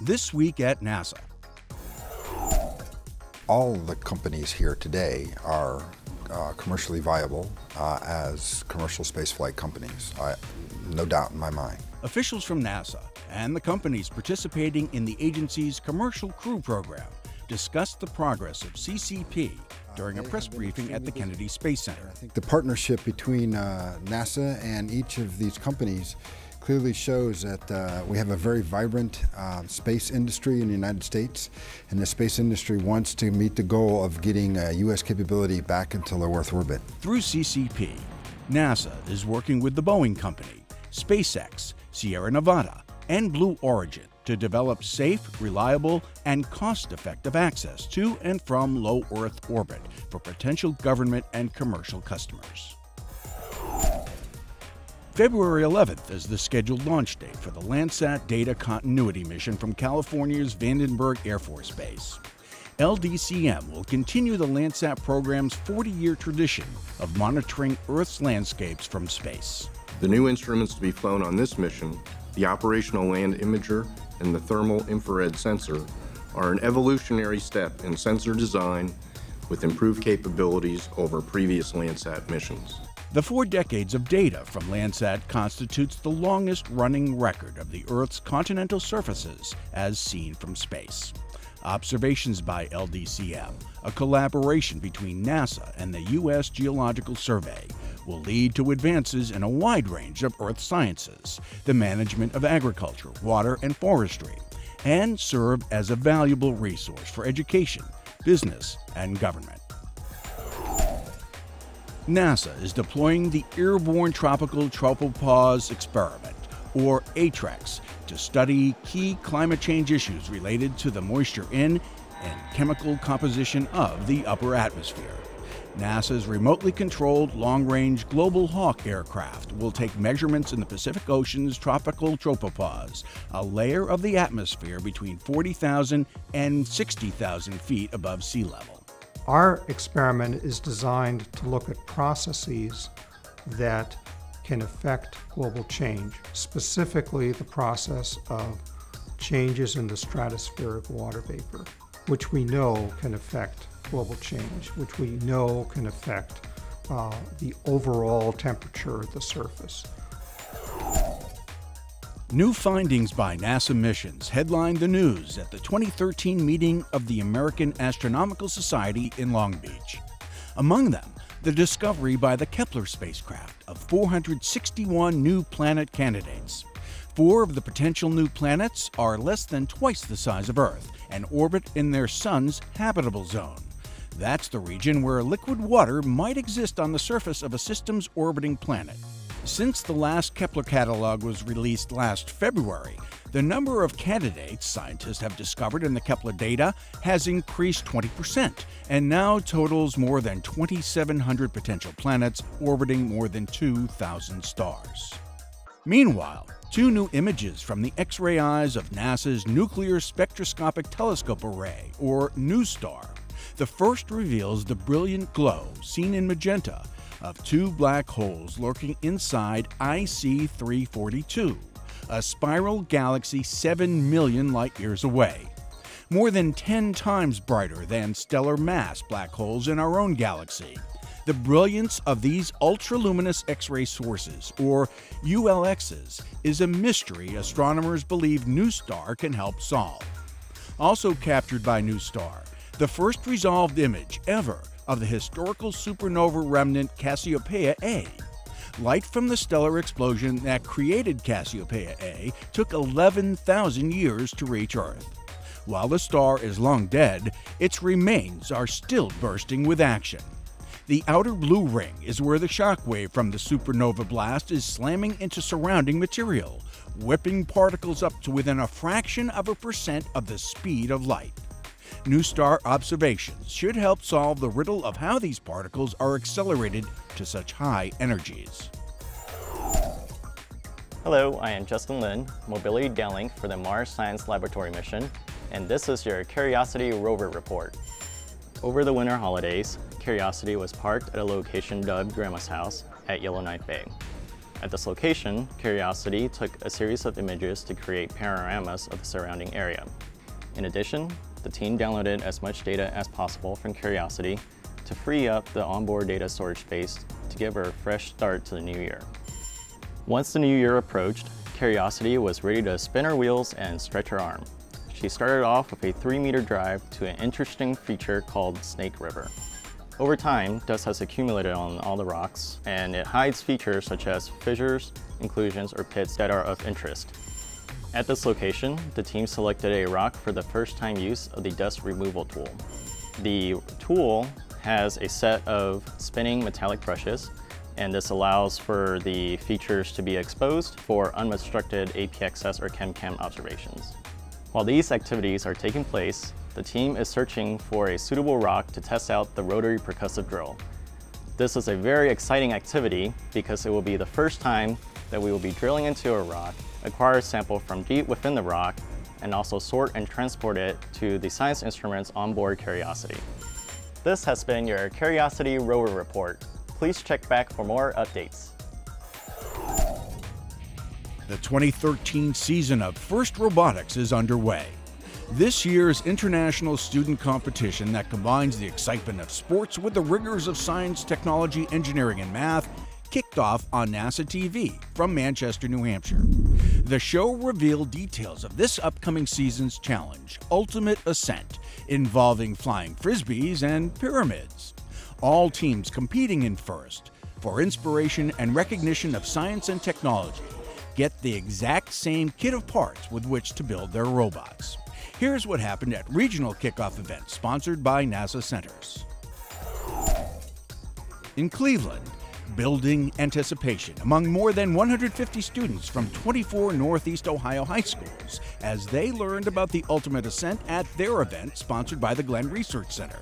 this week at NASA. All the companies here today are uh, commercially viable uh, as commercial spaceflight companies. I, no doubt in my mind. Officials from NASA and the companies participating in the agency's Commercial Crew Program discussed the progress of CCP during a press briefing at the Kennedy Space Center. I think the partnership between uh, NASA and each of these companies clearly shows that uh, we have a very vibrant uh, space industry in the United States, and the space industry wants to meet the goal of getting U.S. capability back into low Earth orbit. Through CCP, NASA is working with the Boeing Company, SpaceX, Sierra Nevada, and Blue Origin to develop safe, reliable, and cost effective access to and from low Earth orbit for potential government and commercial customers. February 11th is the scheduled launch date for the Landsat Data Continuity mission from California's Vandenberg Air Force Base. LDCM will continue the Landsat program's 40 year tradition of monitoring Earth's landscapes from space. The new instruments to be flown on this mission, the Operational Land Imager and the Thermal Infrared Sensor, are an evolutionary step in sensor design with improved capabilities over previous Landsat missions. The four decades of data from Landsat constitutes the longest running record of the Earth's continental surfaces as seen from space. Observations by LDCM, a collaboration between NASA and the U.S. Geological Survey, will lead to advances in a wide range of earth sciences, the management of agriculture, water, and forestry, and serve as a valuable resource for education, business, and government. NASA is deploying the Airborne Tropical Tropopause Experiment, or ATTREX, to study key climate change issues related to the moisture in and chemical composition of the upper atmosphere. NASA's remotely controlled long range Global Hawk aircraft will take measurements in the Pacific Ocean's tropical tropopause, a layer of the atmosphere between 40,000 and 60,000 feet above sea level. Our experiment is designed to look at processes that can affect global change, specifically the process of changes in the stratospheric water vapor, which we know can affect global change, which we know can affect uh, the overall temperature of the surface. New findings by NASA missions headlined the news at the 2013 meeting of the American Astronomical Society in Long Beach. Among them, the discovery by the Kepler spacecraft of 461 new planet candidates. Four of the potential new planets are less than twice the size of Earth and orbit in their sun's habitable zone. That's the region where liquid water might exist on the surface of a system's orbiting planet. Since the last Kepler catalog was released last February, the number of candidates scientists have discovered in the Kepler data has increased 20% and now totals more than 2,700 potential planets orbiting more than 2,000 stars. Meanwhile, two new images from the X ray eyes of NASA's Nuclear Spectroscopic Telescope Array, or NuSTAR. The first reveals the brilliant glow, seen in magenta, of two black holes lurking inside IC 342, a spiral galaxy 7 million light years away. More than 10 times brighter than stellar mass black holes in our own galaxy. The brilliance of these ultraluminous X ray sources, or ULXs, is a mystery astronomers believe NuSTAR can help solve. Also captured by NuSTAR, the first resolved image ever of the historical supernova remnant Cassiopeia A. Light from the stellar explosion that created Cassiopeia A took 11,000 years to reach Earth. While the star is long dead, its remains are still bursting with action. The outer blue ring is where the shock wave from the supernova blast is slamming into surrounding material, whipping particles up to within a fraction of a percent of the speed of light. NuSTAR observations should help solve the riddle of how these particles are accelerated to such high energies. Hello, I am Justin Lin, Mobility Downlink for the Mars Science Laboratory mission, and this is your Curiosity rover report. Over the winter holidays, Curiosity was parked at a location dubbed Grandma's House at Yellowknife Bay. At this location, Curiosity took a series of images to create panoramas of the surrounding area. In addition, the team downloaded as much data as possible from Curiosity to free up the onboard data storage space to give her a fresh start to the new year. Once the new year approached, Curiosity was ready to spin her wheels and stretch her arm. She started off with a three meter drive to an interesting feature called Snake River. Over time, dust has accumulated on all the rocks, and it hides features such as fissures, inclusions, or pits that are of interest. At this location, the team selected a rock for the first time use of the dust removal tool. The tool has a set of spinning metallic brushes, and this allows for the features to be exposed for unobstructed APXS or ChemCam observations. While these activities are taking place, the team is searching for a suitable rock to test out the rotary percussive drill. This is a very exciting activity because it will be the first time that we will be drilling into a rock, acquire a sample from deep within the rock, and also sort and transport it to the science instruments on board Curiosity. This has been your Curiosity Rover Report. Please check back for more updates. The 2013 season of FIRST Robotics is underway. This year's international student competition that combines the excitement of sports with the rigors of science, technology, engineering, and math kicked off on NASA TV from Manchester, New Hampshire. The show revealed details of this upcoming season's challenge, Ultimate Ascent, involving flying frisbees and pyramids. All teams competing in FIRST for inspiration and recognition of science and technology get the exact same kit of parts with which to build their robots. Here's what happened at regional kickoff events sponsored by NASA Centers. In Cleveland, building anticipation among more than 150 students from 24 Northeast Ohio high schools as they learned about the Ultimate Ascent at their event sponsored by the Glenn Research Center.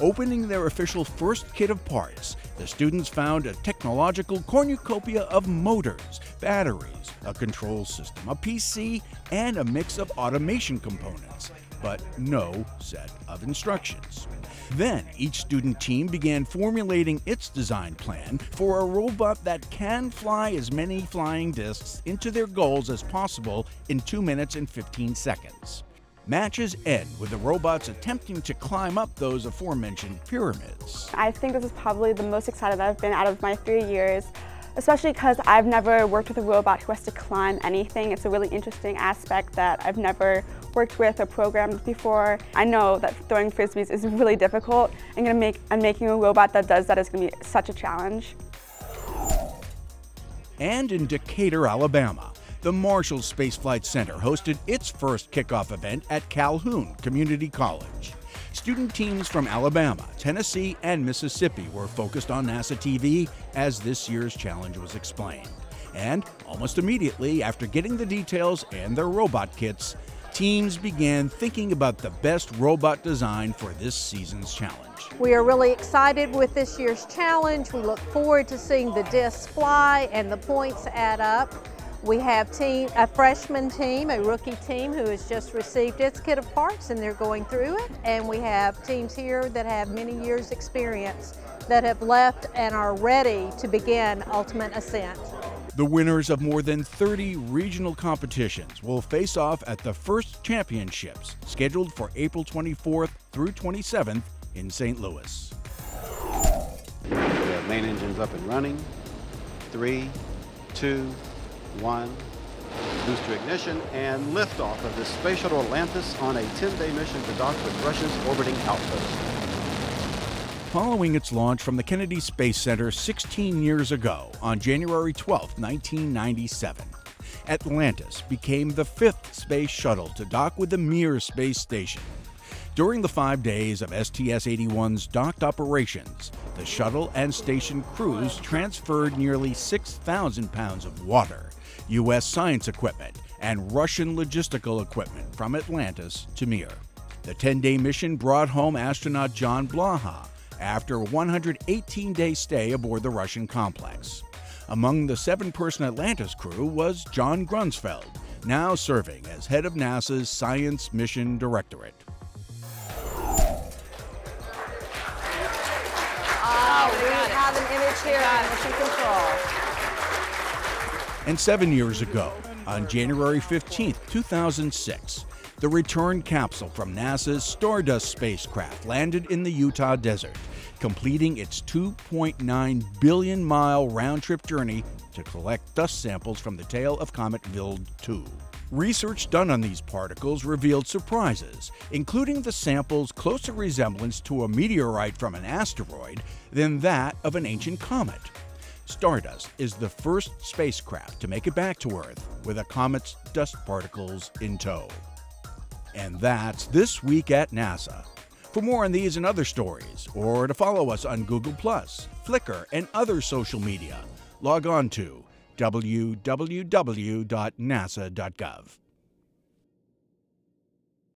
Opening their official first kit of parts, the students found a technological cornucopia of motors, batteries, a control system, a PC, and a mix of automation components, but no set of instructions. Then each student team began formulating its design plan for a robot that can fly as many flying discs into their goals as possible in 2 minutes and 15 seconds. Matches end with the robots attempting to climb up those aforementioned pyramids. I think this is probably the most excited I've been out of my three years, especially because I've never worked with a robot who has to climb anything. It's a really interesting aspect that I've never worked with or programmed before. I know that throwing frisbees is really difficult and, gonna make, and making a robot that does that is going to be such a challenge. And in Decatur, Alabama, the Marshall Space Flight Center hosted its first kickoff event at Calhoun Community College. Student teams from Alabama, Tennessee, and Mississippi were focused on NASA TV as this year's challenge was explained. And almost immediately after getting the details and their robot kits, teams began thinking about the best robot design for this season's challenge. We are really excited with this year's challenge. We look forward to seeing the discs fly and the points add up. We have team, a freshman team, a rookie team who has just received its kit of parts and they're going through it. And we have teams here that have many years experience that have left and are ready to begin Ultimate Ascent. The winners of more than 30 regional competitions will face off at the FIRST Championships, scheduled for April 24th through 27th in St. Louis. The main engine's up and running. Three, two, one, booster ignition, and liftoff of the Space Shuttle Atlantis on a 10-day mission to dock with Russia's orbiting outpost. Following its launch from the Kennedy Space Center 16 years ago on January 12, 1997, Atlantis became the fifth space shuttle to dock with the Mir space station. During the five days of STS 81's docked operations, the shuttle and station crews transferred nearly 6,000 pounds of water, U.S. science equipment, and Russian logistical equipment from Atlantis to Mir. The 10 day mission brought home astronaut John Blaha after a 118 day stay aboard the Russian complex. Among the seven person Atlantis crew was John Grunsfeld, now serving as head of NASA's Science Mission Directorate. On Mission Control. And seven years ago, on January 15, 2006, the return capsule from NASA's Stardust spacecraft landed in the Utah desert, completing its 2.9 billion mile round trip journey to collect dust samples from the tail of Comet Wild 2. Research done on these particles revealed surprises, including the sample's closer resemblance to a meteorite from an asteroid than that of an ancient comet. Stardust is the first spacecraft to make it back to Earth with a comet's dust particles in tow. And that's This Week at NASA. For more on these and other stories, or to follow us on Google, Plus, Flickr, and other social media, log on to www.nasa.gov.